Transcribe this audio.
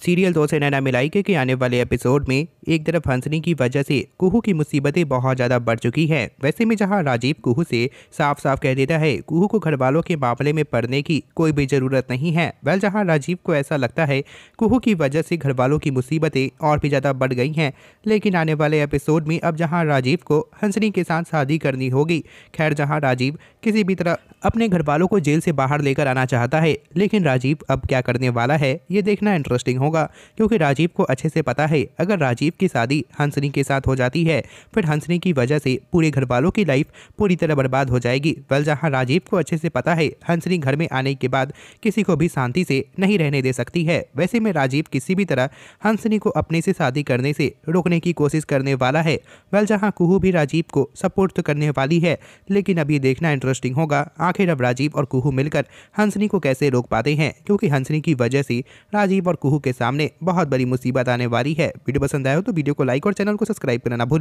Serial दो से नैना मिलाई के आने वाले एपिसोड में एक तरफ़ हंसनी की वजह से कुहू की मुसीबतें बहुत ज़्यादा बढ़ चुकी हैं। वैसे में जहाँ राजीव कुहू से साफ़ साफ़ कह देता है, कुहू को घर वालों के मामले में पढ़ने की कोई भी ज़रूरत नहीं है। वह जहाँ राजीव को ऐसा लगता है, कुहू की वजह से घर वालों की मुसीबतें और भी ज़्यादा बढ़ गई हैं। लेकिन आने वाले एपिसोड में अब जहाँ राजीव को हंसनी के साथ शादी करनी होगी, खैर, जहाँ राजीव किसी भी तरह अपने घर वालों को जेल से बाहर लेकर आना चाहता है, लेकिन राजीव अब क्या करने वाला है, ये देखना इंटरेस्टिंग होगा। क्योंकि राजीव को अच्छे से पता है, अगर राजीव की शादी हंसनी के साथ हो जाती है, फिर हंसनी की वजह से पूरे घर वालों की लाइफ पूरी तरह बर्बाद हो जाएगी। वेल जहाँ राजीव को अच्छे से पता है, हंसनी घर में आने के बाद किसी को भी शांति से नहीं रहने दे सकती है। वैसे में राजीव किसी भी तरह हंसनी को अपने से शादी करने से रोकने की कोशिश करने वाला है। वेल जहाँ कुहू भी राजीव को सपोर्ट तो करने वाली है, लेकिन ये देखना इंटरेस्टिंग होगा, आखिर अब राजीव और कुहू मिलकर हंसनी को कैसे रोक पाते हैं, क्योंकि हंसनी की वजह से राजीव और कुहू के सामने बहुत बड़ी मुसीबत आने वाली है। वीडियो पसंद आए हो तो वीडियो को लाइक और चैनल को सब्सक्राइब करना भूलें।